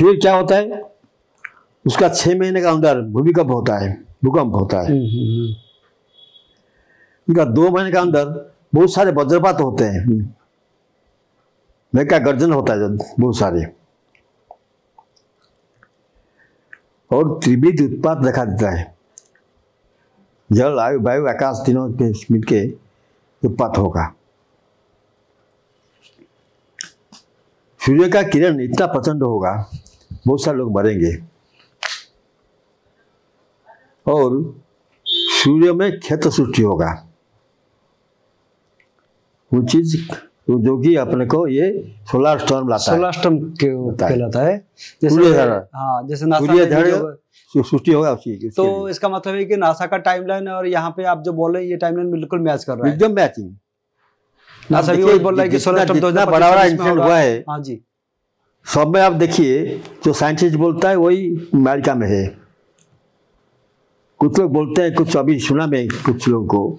फिर क्या होता है? उसका छह महीने का अंदर भूमिकंप होता है भूकंप होता है। हम्म, हम्म, उनका दो महीने का अंदर बहुत सारे वज्रपात होते हैं। मैं क्या गर्जन होता है बहुत सारे। और त्रिविध उत्पात देखा देता है। जल आयु वायु आकाश तीनों पे मिलके उत्पात होगा। सूर्य का किरण इतना प्रचंड होगा बहुत सारे लोग मरेंगे। और सूर्य में क्षेत्र सृष्टि होगा। वो चीज़ जो कि अपने को ये सोलर स्टॉर्म लाता है। सोलर स्टर्म के। कहलाता है। धरण। हाँ जैसे नासा सृष्टि होगा उसी उसके तो इसका मतलब है कि नासा का टाइमलाइन और यहाँ पे आप जो बोल रहे हैं ये टाइमलाइन बिल्कुल मैच कर रहा है। एकदम मैचिंग नासा भी वही बोल रहा है कि सोलर स्टर्म 2025 बड़ा बड़ा इंसिडेंट हुआ है। हाँ जी। सब में आप देखिए जो साइंटिस्ट बोलता है वही अमेरिका में है। कुछ लोग बोलते हैं कुछ अभी सुना में कुछ लोगों को।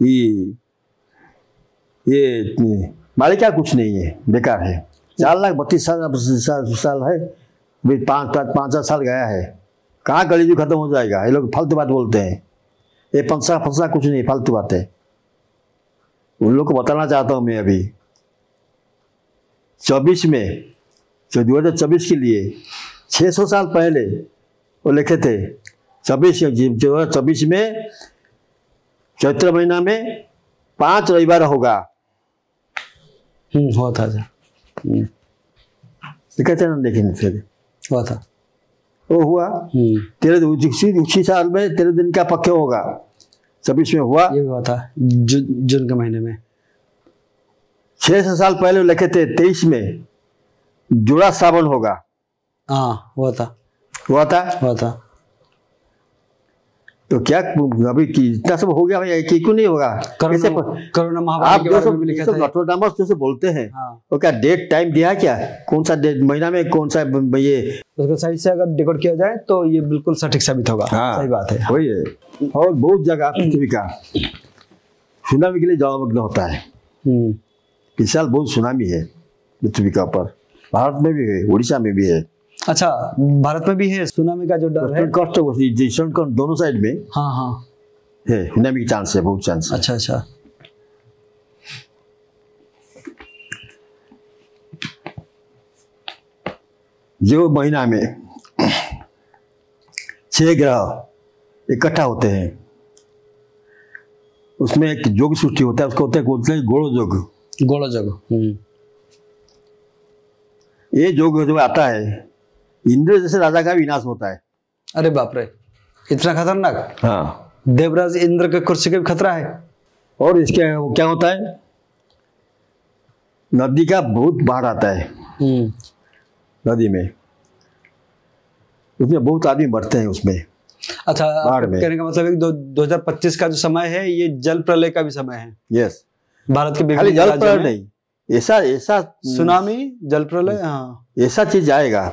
ये ये कुछ नहीं है बेकार है। चार लाख बत्तीस साल साल, है। पाँच पाँच पाँच साल गया है। कहाँ कलीजु खत्म हो जाएगा? ये लोग फालतू बात बोलते हैं। ये पंसा फंसा कुछ नहीं फालतू बात है। उन लोग को बताना चाहता हूँ मैं अभी। चौबीस में जो दो हज़ार चौबीस के लिए छः सौ साल पहले वो लिखे थे चौबीस दो हज़ार चौबीस में चैत्र महीना में पाँच रविवार होगा। हम्म हुआ था लिखे थे ना लेकिन फिर हुआ था वो हुआ। हम्म। तेरह उसी उसी साल में तेरह दिन का पक्के होगा। चौबीस में हुआ। ये हुआ था जून के महीने में। छः सौ साल पहले लिखे थे तेईस में। जुड़ा सावन होगा। हाँ हुआ था। हुआ था? हुआ था। तो क्या अभी कि इतना सब हो गया भाई कि क्यों नहीं होगा? कोरोना कैसे कोरोना आप के जो बारे में सब लिखा सब था। नोट्रोडामस जो से बोलते हैं हाँ। वो क्या डेट टाइम दिया है क्या? कौन सा डेट महीना में कौन सा ये? उसको सही से अगर डिकोड किया जाए तो ये बिल्कुल सटीक साबित होगा। हाँ। सही बात है। वही है। और बहुत जगह पृथ्वी का सुनामी के लिए जलमग्न होता है। हम्म। इस साल बहुत सुनामी है पृथ्वी का ऊपर। भारत में भी है उड़ीसा में भी है। अच्छा भारत में भी है सुनामी का जो डर है। कष्ट दोनों साइड में हाँ हाँ। है सुनामी चांस है बहुत चांस अच्छा अच्छा। जो महीना में छह ग्रह इकट्ठा होते हैं। उसमें एक योग सृष्टि होता है उसको होते हैं बोलते हैं गोड़ो योग गोला जग हम्म। ये योग जो आता है इंद्र जैसे राजा का विनाश होता है। अरे बाप रे इतना खतरनाक? हाँ। देवराज इंद्र के कुर्सी का भी खतरा है। और इसके क्या होता है? नदी का बहुत बाढ़ आता है। हम्म। नदी में। उसमें बहुत आदमी मरते हैं उसमें। अच्छा बाढ़ में। कहने का मतलब है दो, 2025 का जो समय है ये जल प्रलय का भी समय है। यस भारत के खाली जल प्रलय नहीं ऐसा ऐसा सुनामी जल प्रलय हाँ ऐसा चीज आएगा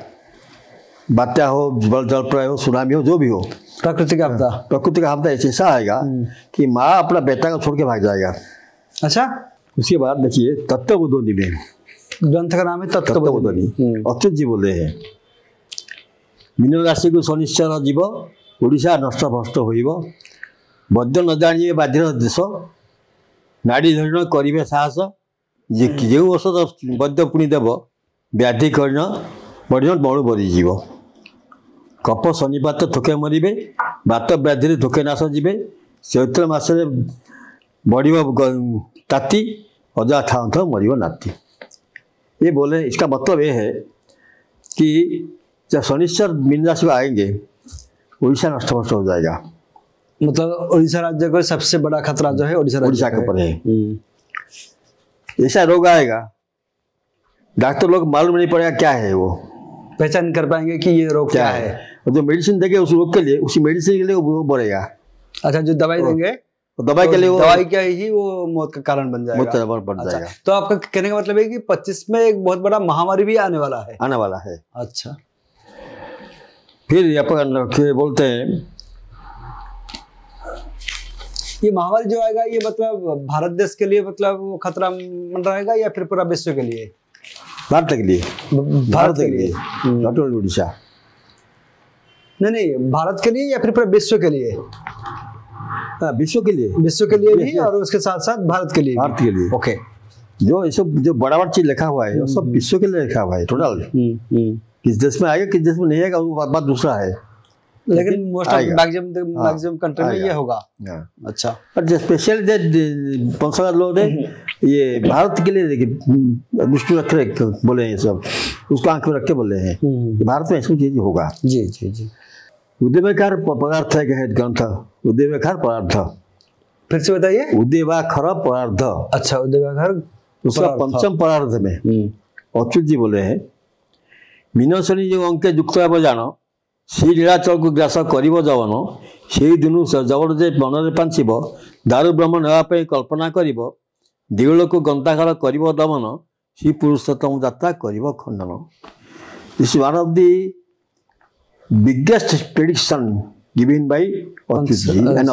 बात्या हो जल जल प्रलय हो सुनामी हो जो भी हो प्राकृतिक आपदा प्रकृति का आपदा ऐसा आएगा कि माँ अपना बेटा को छोड़ के भाग जाएगा अच्छा उसके बाद देखिए तत्वबोधनी में ग्रंथ का नाम है तत्वबोधनी हम्म। अच्युत जी बोले हैं मीन राशि को शनिश्चर जीव ଓଡ଼ିଶା ନଷ୍ଟ ଭ୍ରଷ୍ଟ ହୋଇବ ବୈଦ୍ୟ ନ ଜାଣିବେ ବାଧ୍ୟ ଦେଶ ନାଡ଼ି ଧରିଣ କରିବେ ସାହସ ଯେ ଯେଉଁ ଔଷଧ ବୈଦ୍ୟ ପୁଣି ଦେବ ବ୍ୟାଧି କରିଣ ବଢ଼ିଣ ବଣୁ ବଢ଼ିଯିବ କପ ଶନିପାତ ଥୋକେ ମରିବେ ବାତ ବ୍ୟାଧିରେ ଥୋକେ ନାଶ ଯିବେ ଚୈତ୍ର ମାସରେ ବଢ଼ିବ ଗ- ତାତି ଅଜା ଥାଉ ଥାଉ ମରିବ ନାତି ये बोले इसका मतलब ये है कि जब शनिश्चर मीन राशि को आएंगे उड़ीसा नष्ट भ्रष्ट हो जाएगा मतलब उड़ीसा राज्य का सबसे बड़ा खतरा जो है उड़ीसा राज्य उड़ीसा का के ऊपर है हम्म। ऐसा रोग आएगा। डॉक्टर लोग मालूम नहीं पड़ेगा क्या है वो। पहचान कर पाएँगे कि ये रोग क्या क्या है। और जो मेडिसिन देंगे उस रोग के लिए उसी मेडिसिन के लिए वो बढ़ेगा। अच्छा जो दवाई देंगे और दवाई के तो लिए वो दवाई क्या ही वो मौत का कारण बन जाएगा। बहुत तरह बढ़ अच्छा, जाएगा। तो आपका कहने का मतलब है कि 25 में एक बहुत बड़ा महामारी भी आने वाला है। आने वाला है। अच्छा। फिर अपन के बोलते हैं ये महामारी जो आएगा ये मतलब भारत देश के लिए मतलब खतरा मन रहेगा या फिर पूरा विश्व के लिए? भारत के लिए। भारत के लिए। नॉट ओनली उड़ीसा नहीं नहीं भारत के लिए या फिर पूरा विश्व के लिए? हाँ, विश्व के लिए। विश्व के लिए भी. और उसके साथ साथ भारत के लिए भारत के लिए। ओके जो ये सब जो बड़ा बड़ा चीज़ लिखा हुआ है वो सब विश्व के लिए लिखा हुआ है टोटल किस देश में आएगा किस देश में नहीं आएगा वो बात दूसरा है। लेकिन most of maximum maximum country में ये होगा। हाँ। अच्छा। और जो स्पेशल जो पंखा लोग हैं हम्म। ये भारत के लिए दृष्टि विष्णु रखे तो बोले हैं सब। उसको आँख में रख के बोले हैं हम्म। भारत में ऐसा चीज़ होगा। जी जी जी। उद्यमकार पदार्थ है कहे ग्रंथ उद्यमकार पदार्थ। फिर से बताइए। उद्यवाखर पदार्थ। अच्छा उद्यवाखर उसका पंचम पदार्थ में हम्म। अच्युत जी बोले हैं मीनोसनी जो अंक युक्त जानो। ଜାଣ ସେଇ ଲୀଳାଚଳକୁ ଗ୍ରାସ କରିବ ଯବନ ସେଇ ଦିନୁ ସେ ଜବର ଯେ ମନରେ ପାଞ୍ଚିବ ଦାରୁ ବ୍ରହ୍ମ ନେବା ପାଇଁ କଳ୍ପନା କରିବ ଦେଉଳକୁ ଗନ୍ତାଘର କରିବ ଦମନ ଶ୍ରୀ ପୁରୁଷୋତ୍ତମ ଯାତ୍ରା କରିବ ଖଣ୍ଡନ this one of the biggest prediction given by Achyut ji and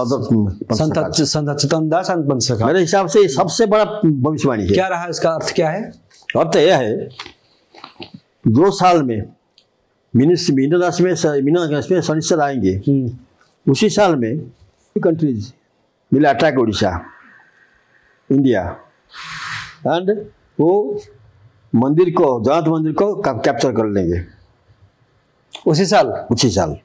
Sant other Sant Achuthan Das and पंचका मेरे हिसाब से ये सबसे बड़ा भविष्यवाणी है क्या रहा इसका अर्थ क्या है अर्थ यह है दो साल में मीनस मीन राशि में मीन राशि में शनिश्चर आएँगे हम्म। उसी साल में countries will attack Orissa. India and वो मंदिर को जगन्नाथ मंदिर को कैप्चर कर लेंगे। उसी साल? उसी साल।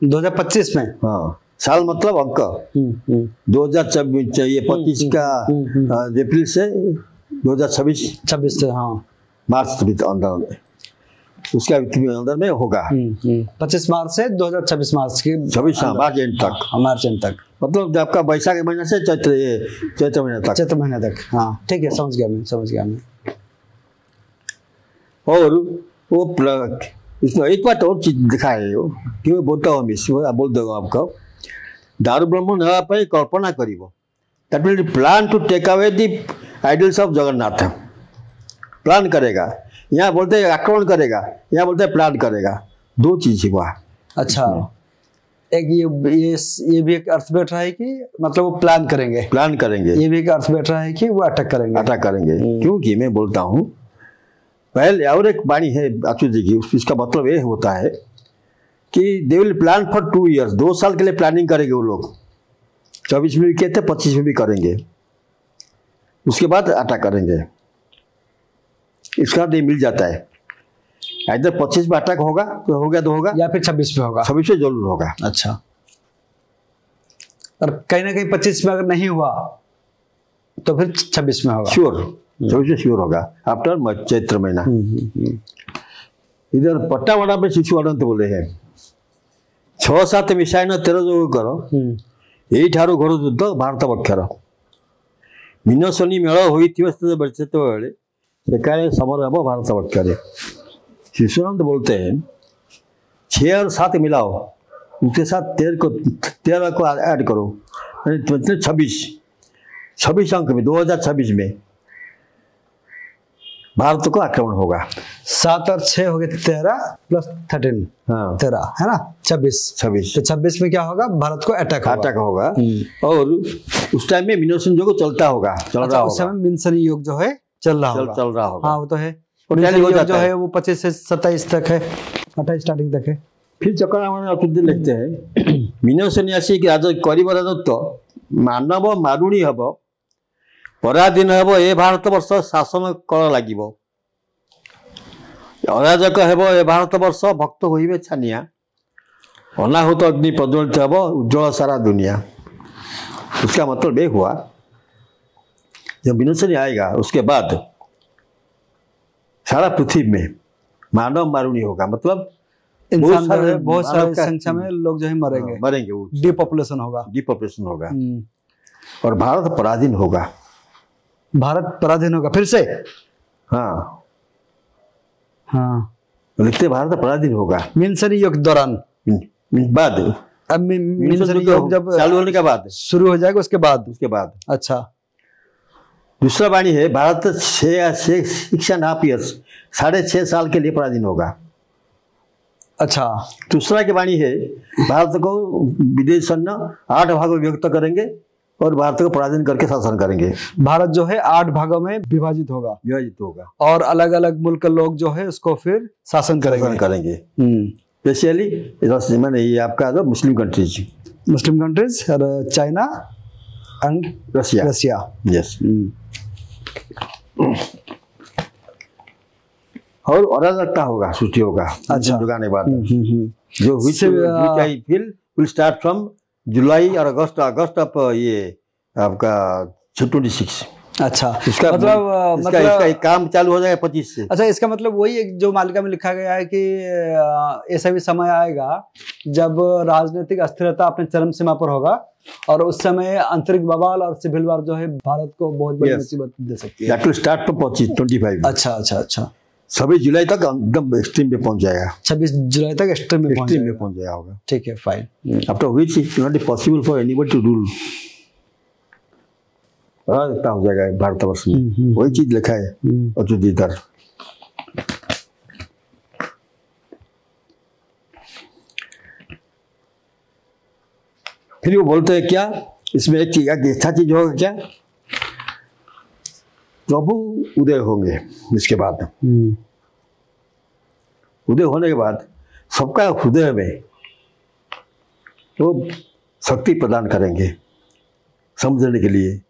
2025 में? हाँ। साल मतलब अंक हम्म हम्म। दो हज़ार छब्बीस ये पच्चीस का। अप्रैल से दो हज़ार छब्बीस। छब्बीस से हाँ। मार्च तक अंदर उसके अंदर में होगा। हम्म, हम्म। पच्चीस मार्च से दो हज़ार छब्बीस मार्च के छब्बीस हाँ, मार्च एंड तक। हाँ, मार्च एंड तक। मतलब आपका बैशाख के महीने से चैत्र चैत्र महीने तक। चैत्र महीने तक हाँ। ठीक है समझ गया मैं समझ गया मैं। और वो प्लग इसमें एक बात और चीज़ दिखाए हो कि मैं बोलता हूँ मिस बोल दूँगा आपको। दारू ब्रह्म हवा पर कल्पना करीब that will plan to take away the idols of Jagannath plan करेगा। यहाँ बोलते हैं आक्रमण करेगा यहाँ बोलते हैं प्लान करेगा। दो चीज़ हुआ अच्छा। एक ये ये ये भी एक अर्थ बैठ रहा है कि मतलब वो प्लान करेंगे। प्लान करेंगे। ये भी एक अर्थ बैठ रहा है कि वो अटैक करेंगे। अटैक करेंगे। क्योंकि मैं बोलता हूँ पहले और एक वाणी है अच्युत जी की इसका मतलब ये होता है कि they will plan for two years दो साल के लिए प्लानिंग करेंगे वो लोग। चौबीस में भी कहते पच्चीस में भी करेंगे। उसके बाद अटैक करेंगे। इसका नहीं मिल जाता है। इधर पच्चीस में अटैक होगा तो हो गया तो होगा। या फिर छब्बीस में होगा। छब्बीस में ज़रूर होगा। अच्छा। और कहीं ना कहीं पच्चीस में अगर नहीं हुआ तो फिर छब्बीस में होगा। श्योर छब्बीस में श्योर होगा। आफ्टर चैत्र महीना। हम्म, हम्म, हम्म। इधर पट्टावाड़ा में शिशु अनंत बोले हैं। छ सात मिसाइन तेरह जो करो। यही ठारू घर युद्ध भारत पक्षर मीन शनि मेल होता बेले सरकारें समर भारत सरकार शिशुनंद तो बोलते हैं छः और सात मिलाओ उसके साथ तेरह को तेरह को ऐड करो। यानी तो छब्बीस छब्बीस अंक में 2026 में भारत को आक्रमण होगा। सात और छः हो गए तो तेरह प्लस थर्टीन हाँ। तेरह है ना? छब्बीस। छब्बीस। तो छब्बीस में क्या होगा? भारत को अटैक अटैक होगा, होगा। हम्म। और उस टाइम में मिनोसन योग चलता होगा चल अच्छा, रहा होगा। उस समय मिनसन योग जो है चल रहा चल होगा चल रहा होगा हाँ वो तो है और मिनसनी टैली हो योग जाता जो है। है वो पच्चीस से सत्ताईस तक है अट्ठाईस स्टार्टिंग तक है फिर चक्रामण अकुद्ध लिखते हैं मिनोसन ଆସିକି ରାଜ କରିବ ରାଜତ୍ୱ ମାନବ ମାରୁଣୀ ହେବ ପରାଧୀନ ହେବ ଏ ଭାରତ ବର୍ଷ ଶାସନ କଳ ଲାଗିବ ଅରାଜକ ହେବ ଏ ଭାରତ ବର୍ଷ ଭକ୍ତ ହୋଇବେ ଛାନିଆ ଅନାହୁତ ଅଗ୍ନି ପ୍ରଜ୍ୱଳିତ ହେବ ଉଜ୍ଜଳ ସାରା दुनिया उसका मतलब ये हुआ जब विनोसनी आएगा उसके बाद सारा पृथ्वी में मानव मारुणी होगा। मतलब इंसान जो सारे बहुत मानव संख्या में लोग जो है मरेंगे। मरेंगे वो। डिपॉपुलेशन होगा। डिपॉपुलेशन होगा। हम्म। और भारत पराधीन होगा। भारत पराधीन होगा फिर से? हाँ। हाँ। लिखते भारत पराधीन होगा। मिनसनी योग के दौरान बाद। अब मिनोसन योग जब चालू होने के बाद। शुरू हो जाएगा उसके बाद? उसके बाद। अच्छा। दूसरा वाणी है भारत छः सिक्स एंड हाफ़ ईयर्स साढ़े छः साल के लिए पराधीन होगा। अच्छा। दूसरा की वाणी है भारत को विदेश सैन्य आठ भागों में विभक्त करेंगे और भारत को पराधीन करके शासन करेंगे। भारत जो है आठ भागों में विभाजित होगा। विभाजित होगा। और अलग अलग मुल्क के लोग जो है उसको फिर शासन करेंगे। करेंगे। स्पेशली मैंने ये आपका जो मुस्लिम कंट्रीज़ मुस्लिम कंट्रीज़ और China and Russia Russia yes hmm, और अराजकता होगा सूची होगा अच्छा। लगाने बाद हम्म, हम्म, हम्म। जो विच से, which I feel will start जुलाई और अगस्त अगस्त ऑफ़ ये आपका ट्वेंटी सिक्स अच्छा। इसका मतलब इसका, इसका मतलब एक काम चालू हो जाएगा पच्चीस से। अच्छा इसका मतलब वही जो मालिका में लिखा गया है कि ऐसा भी समय आएगा जब राजनीतिक अस्थिरता अपने चरम सीमा पर होगा और उस समय आंतरिक बवाल और सिविल वार जो है भारत को बहुत बड़ी मुसीबत दे सकती है। स्टार्ट फ्रॉम पच्चीस ट्वेंटी फाइव अच्छा अच्छा अच्छा। छब्बीस जुलाई तक एकदम एक्सट्रीम पे पहुँच जाएगा। छब्बीस जुलाई तक एक्सट्रीम में एक्सट्रीम में। पहुँच जाएगा होगा। ठीक है fine after which is not possible for anybody to rule अराजकता हो जाएगा भारतवर्ष में। हम्म, हम्म, वही चीज़ लिखा है हम्म, अच्युत इधर फिर वो बोलते हैं क्या? इसमें एक चीज़ अच्छा चीज़ होगा क्या? प्रभु उदय होंगे इसके बाद। उदय होने के बाद सबका हृदय में वो शक्ति प्रदान करेंगे समझने के लिए।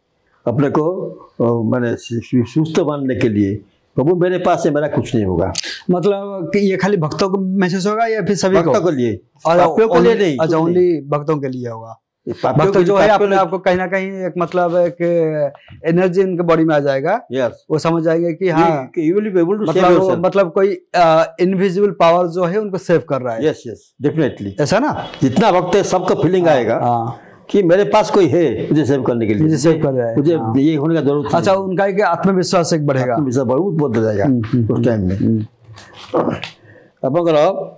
अपने को मैंने सुस्त मानने के लिए। प्रभु मेरे पास है मेरा कुछ नहीं होगा। मतलब कि ये खाली भक्तों को महसूस होगा या फिर सभी को? भक्तों के लिए। पापियों के लिए नहीं अच्छा ओनली भक्तों के लिए होगा। भक्त जो है पापियों अपने आप कहीं ना कहीं एक मतलब एक एनर्जी इनके बॉडी में आ जाएगा। यस वो समझ जाएँगे कि हाँ you will be able to मतलब मतलब कोई इनविजिबल पावर जो है उनको सेव कर रहा है। यस यस डेफिनेटली ऐसा ना? जितना वक्त है सबका फीलिंग आएगा। हाँ। कि मेरे पास कोई है मुझे सेव करने के लिए मुझे save कर रहा है, मुझे हाँ। ये होने का जरूरत अच्छा उनका एक आत्मविश्वास एक बढ़ेगा नहीं विषय बहुत बदल जाएगा हम्म, हम्म, उस टाइम में हम्म, ଆପଣଙ୍କର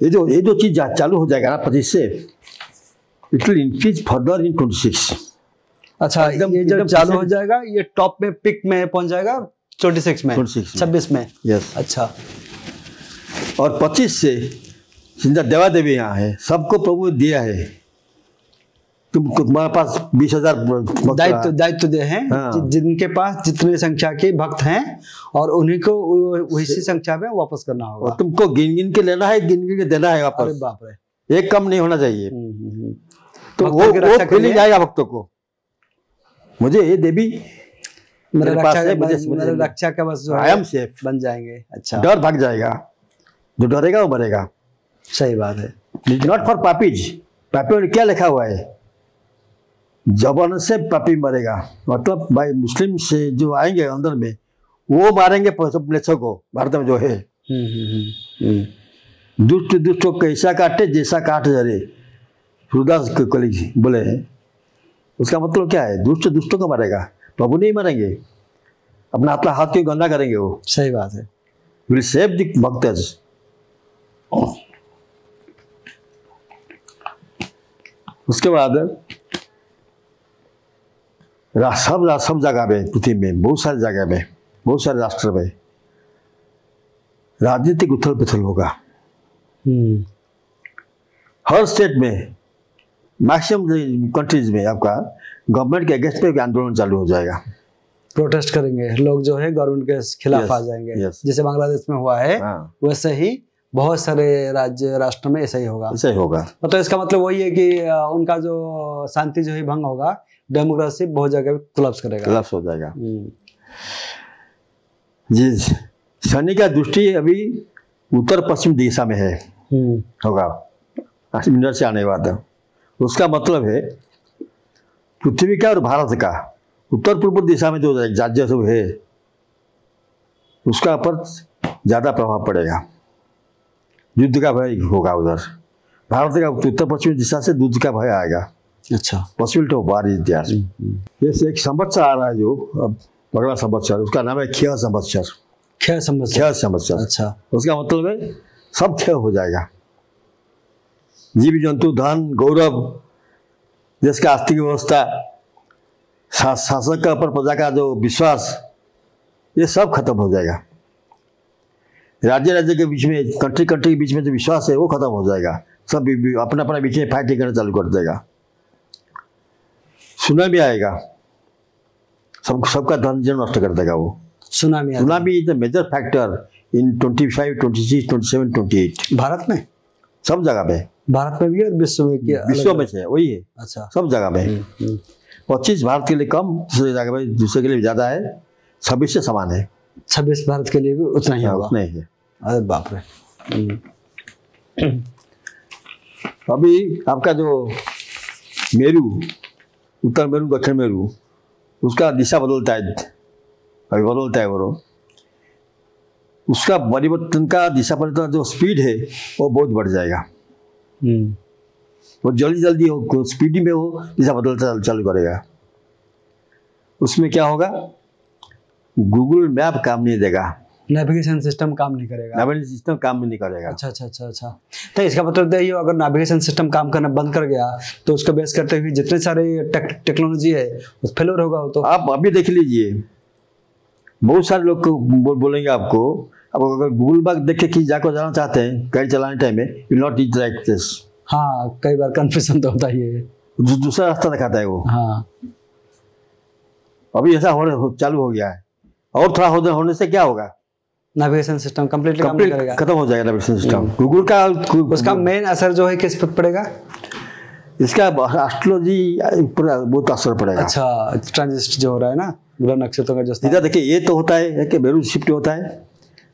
ये जो ये जो चीज जा- चालू हो जाएगा ना पच्चीस से it will increase further in twenty six अच्छा एकदम- ये जब एकदम चालू हो percent- जाएगा ये टॉप में पिक में पहुंच जाएगा ट्वेंटी सिक्स में 26 में। छब्बीस में यस अच्छा और पच्चीस से ज़िंदा देवा देवी यहाँ है सबको प्रभु ने दिया है। तुम तुम्हारे पास बीस हज़ार दायित्व दायित्व दे हैं हाँ। जिनके पास जितने संख्या के भक्त हैं और उन्हीं को वैसी संख्या में वापस करना होगा। तुमको गिन गिन के लेना है गिन गिन के देना है अरे वापस बाप रे। एक कम नहीं होना चाहिए। हम्म, हम्म, हम्म। तो वो वो फीलिंग आएगा भक्तों को। मुझे ये देवी मेरे पास रक्षा है, मुझे का बस जो आई एम सेफ़ बन जाएँगे। अच्छा। डर भाग जाएगा। जो डरेगा वो मरेगा। सही बात है। नॉट फॉर पापीज पापियों ने क्या लिखा हुआ है? जबरन से पापी मरेगा। मतलब भाई मुस्लिम से जो आएँगे अंदर में वो मारेंगे नेचर को भारत में जो है। हम्म, हम्म, हम्म। दुष्ट दुष्ट को कैसा काटे जैसा काट जरे। सूरदास कली बोले हैं। उसका मतलब क्या है? दुष्ट दुष्टों को मारेगा। प्रभु नहीं मरेंगे। अपना अपना हाथ क्यों गंदा करेंगे वो? सही बात है। विल सेव द भक्तज। उसके बाद सब सब जगह में पृथ्वी में बहुत सारी जगह में बहुत सारे राष्ट्र में राजनीतिक उथल पुथल होगा। हम्म, हर स्टेट में मैक्सिमम कंट्रीज़ में आपका गवर्नमेंट के अगेंस्ट में आंदोलन चालू हो जाएगा। प्रोटेस्ट करेंगे। लोग जो है गवर्नमेंट के खिलाफ Yes, आ जाएँगे। yes. जैसे बांग्लादेश में हुआ है हाँ। वैसे ही बहुत सारे राज्य राष्ट्र में ऐसा ही होगा। ऐसा ही होगा। मतलब इसका मतलब वही है कि उनका जो शांति जो है भंग होगा डेमोक्रेसी बहुत जगह कोलैप्स करेगा। क्लब्स हो जाएगा। हम्म, जी शनि का दृष्टि अभी उत्तर पश्चिम दिशा में है। हम्म, होगा। अस्सी से आने वाला। उसका मतलब है पृथ्वी का और भारत का उत्तर पूर्व दिशा में जो राज्य सब है उसका पर ज़्यादा प्रभाव पड़ेगा। युद्ध का भय होगा उधर। भारत का उत्तर पश्चिम दिशा से युद्ध का भय आएगा। अच्छा। पॉसिबिलिटी ऑफ़ वार इतिहास। हम्म, जैसे एक संवत्सर आ रहा है जो अब अगला संवत्सर उसका नाम है क्षय संवत्सर। क्या समझ क्षय संवत्सर। अच्छा। उसका मतलब है सब क्षय हो जाएगा। जीव जंतु धन गौरव देश का आर्थिक व्यवस्था शासक का ऊपर प्रजा का जो विश्वास ये सब खत्म हो जाएगा। राज्य राज्य के बीच में कंट्री कंट्री के बीच में जो विश्वास है वो खत्म हो जाएगा। सब अपना अपना बीच में फाइटिंग करना चालू कर देगा। सुनामी आएगा। सब सबका धन जन नष्ट कर देगा वो। Tsunami tsunami is the major factor in twenty five twenty six twenty seven twenty eight Bharat में? सब जगह पे। भारत में भी और विश्व में क्या विश्व में से वही है। अच्छा। सब जगह पे। हम्म, पच्चीस भारत के लिए कम दूसरे जगह पे दूसरे के लिए ज़्यादा है। छब्बीस से समान है। छब्बीस भारत के लिए भी उतना ही होगा। ही है। अरे बाप रे। हम्म, अभी आपका जो मेरू उत्तर मेरू दक्षिण मेरू उसका दिशा बदलता है अभी बदलता है वो उसका परिवर्तन का दिशा परिवर्तन जो स्पीड है वो बहुत बढ़ जाएगा। हम्म, वो जल्दी जल्दी हो स्पीड में वो दिशा बदलता चालू करेगा। उसमें क्या होगा? गूगल मैप काम नहीं देगा। नेविगेशन सिस्टम काम नहीं करेगा। नेविगेशन सिस्टम काम नहीं करेगा। अच्छा अच्छा अच्छा अच्छा। तो इसका मतलब तो ये अगर नेविगेशन सिस्टम काम करना बंद कर गया तो उसको बेस करते हुए जितने सारे टेक, टेक्नोलॉजी है वो फेलोर होगा वो तो। आप अभी देख लीजिए। बहुत सारे लोग को बोल, बोलेंगे आपको अब अगर गूगल मैप देख के जाकर जाना चाहते हैं गाड़ी चलाने टाइम में you not is like this हाँ कई बार कंफ्यूजन तो होता ही है। दूसरा रास्ता दिखाता है वो। हाँ। अभी ऐसा हो, चालू हो गया है। और थोड़ा होने होने से क्या होगा? नेविगेशन सिस्टम कम्प्लीटली कंप्लीट करेगा। खत्म हो जाएगा नेविगेशन सिस्टम गूगल का उसका मेन असर जो है किस पर पड़ेगा? इसका एस्ट्रोलॉजी पर बहुत असर पड़ेगा। अच्छा ट्रांजिस्ट जो हो रहा है ना ग्रह नक्षत्रों का जो देखिए ये तो होता है कि मेरू शिफ्ट होता है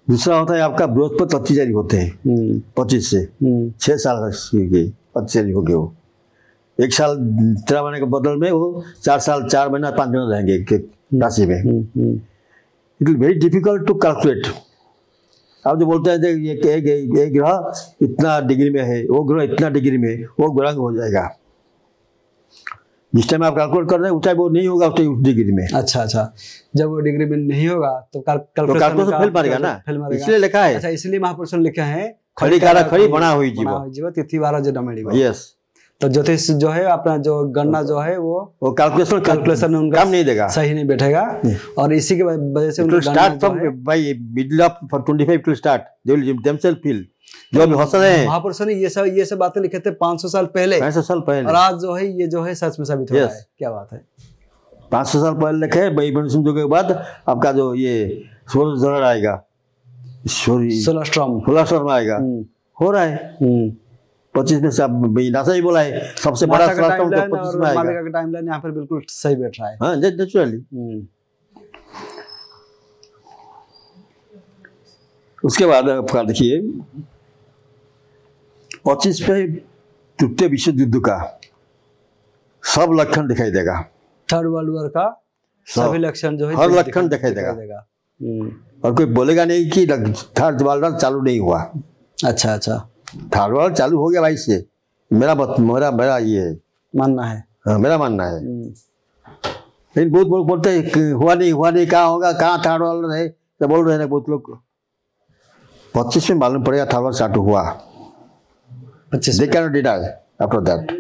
दूसरा होता है आपका बृहस्पति जारी होते हैं हम्म, पच्चीस से। हम्म, छः साल जारी हो गए वो। एक साल तेरह महीने के बदल में वो चार साल चार महीना पाँच महीना रहेंगे एक राशि में। It is very difficult to calculate आप जो बोलते हैं कि ये एक ग्रह इतना डिग्री में है वो ग्रह इतना डिग्री में वो ग्रह हो जाएगा। जिस टाइम आप कैलकुलेट कर रहे हैं उस टाइम वो नहीं होगा उस डिग्री में। अच्छा अच्छा। जब वो डिग्री में नहीं होगा तो तो कैलकुलेशन फेल मारेगा ना? फेल मारेगा। इसलिए लिखा है। अच्छा इसलिए महापुरुषों ने लिखा है खड़ी कारा खड़ी बना हुई जीव। जीव तिथि वारा जो डमेड़ी यस तो ज्योतिष जो है अपना जो गणना जो है वो वो कैलकुलेशन कैलकुलेशन में उनका काम नहीं देगा। सही नहीं बैठेगा। और इसी के वजह से उनका है by middle of for 25 it will start. They will themselves feel. जो हंस रहे हैं। महापुरुषों ने ये सब ये सब बातें लिखे थे 500 साल पहले। पैंसठ साल पहले। और आज जो है ये जो है सच में साबित हो रहा है। क्या बात है। पाँच सौ साल पहले लिखे भाई बंसुम जो के बाद आपका जो ये सोलह जहर आएगा। सॉरी। सोलह आएगा। हो रहा है। पच्चीस में से अब भाई नासा ही बोला है। सबसे बड़ा तो पच्चीस में आएगा। का टाइमलाइन यहाँ पर बिल्कुल सही बैठ रहा है। हाँ नेचुरली हम्म, उसके बाद आपका देखिए। पच्चीस पे तृतीय विश्व युद्ध का सब लक्षण दिखाई देगा। थर्ड वर्ल्ड वॉर का सभी लक्षण जो है हर लक्षण दिखाई देगा। हम्म, और कोई बोलेगा नहीं कि थर्ड वर्ल्ड वॉर चालू नहीं हुआ। अच्छा अच्छा। थर्ड वर्ल्ड चालू हो गया भाई से मेरा बत, मेरा मेरा ये है। मानना है। हाँ, मेरा मानना है। हम्म, लेकिन बहुत लोग बोलते हैं हुआ नहीं हुआ नहीं कहाँ होगा कहाँ थर्ड वर्ल्ड है तो बोल रहे हैं बहुत लोग। पच्चीस में मालूम पड़ेगा थर्ड वर्ल्ड चालू हुआ। पच्चीस they can deny after that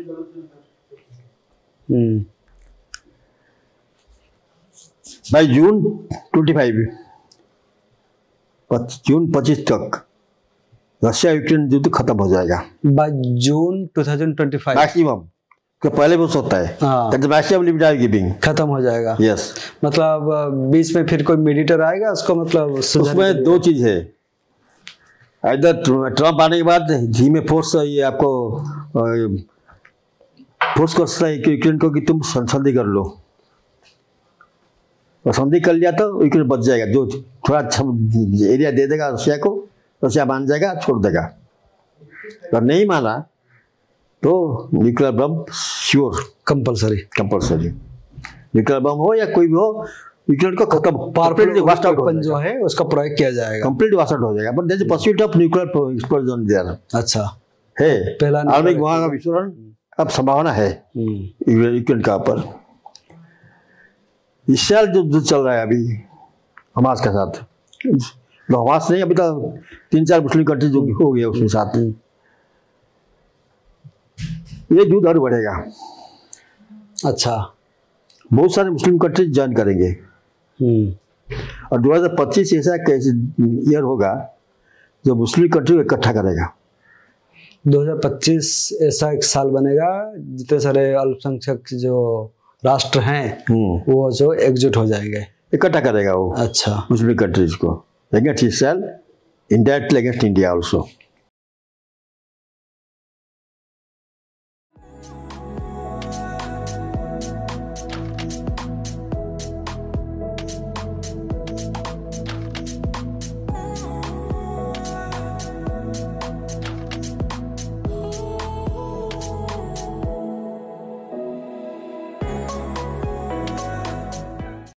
by June twenty five June पच्चीस तक। रशिया यूक्रेन युद्ध खत्म हो जाएगा। बाय जून 2025 मैक्सिमम के पहले वो होता है। हाँ। गिविंग खत्म हो जाएगा। यस मतलब बीच में फिर कोई मेडिटर आएगा उसको मतलब उसमें दो चीज़ है। इधर ट्रंप आने के बाद जी में फोर्स ये आपको फोर्स कर सकता है कि यूक्रेन को कि तुम संधि कर लो। और संधि कर लिया तो यूक्रेन बच जाएगा। जो थोड़ा एरिया दे देगा रशिया को। रशिया मान जाएगा छोड़ देगा। अगर नहीं माना तो nuclear bomb sure compulsory compulsory nuclear bomb हो या कोई भी हो यूक्रेन को खत्म। हो वेपन जाएगा। जो है उसका प्रयोग किया जाएगा। कंप्लीट वाश आउट हो जाएगा। But there is possibility of nuclear explosion there अच्छा। है। पहला आणविक वहाँ का विस्फोटन अब संभावना है। हम्म, यूक्रेन का पर। इस साल जो युद्ध चल रहा है अभी हमास के साथ। तो नहीं अभी तक तीन चार मुस्लिम कंट्री जो हो गया उसके साथ ये युद्ध और बढ़ेगा। अच्छा। बहुत सारे मुस्लिम कंट्री ज्वाइन करेंगे। हम्म, और 2025 ऐसा कैसे ईयर होगा जो मुस्लिम कंट्री को इकट्ठा करेगा। 2025 ऐसा एक साल बनेगा जितने सारे अल्पसंख्यक जो राष्ट्र हैं हम्म, वो जो एकजुट हो जाएँगे। इकट्ठा करेगा वो अच्छा। मुस्लिम कंट्रीज़ को। against Israel, indirectly against India also.